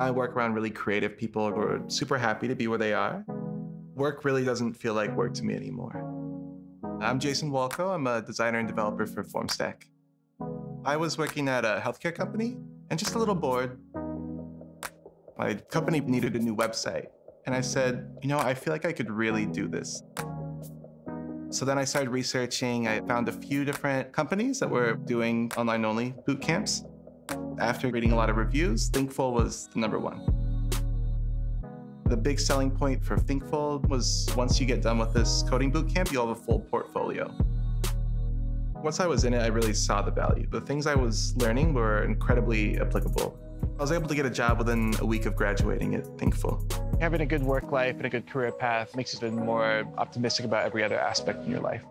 I work around really creative people who are super happy to be where they are. Work really doesn't feel like work to me anymore. I'm Jason Walkow. I'm a designer and developer for Formstack. I was working at a healthcare company and just a little bored. My company needed a new website. And I said, you know, I feel like I could really do this. So then I started researching. I found a few different companies that were doing online only boot camps. After reading a lot of reviews, Thinkful was the number one. The big selling point for Thinkful was once you get done with this coding bootcamp, you'll have a full portfolio. Once I was in it, I really saw the value. The things I was learning were incredibly applicable. I was able to get a job within a week of graduating at Thinkful. Having a good work life and a good career path makes you even more optimistic about every other aspect in your life.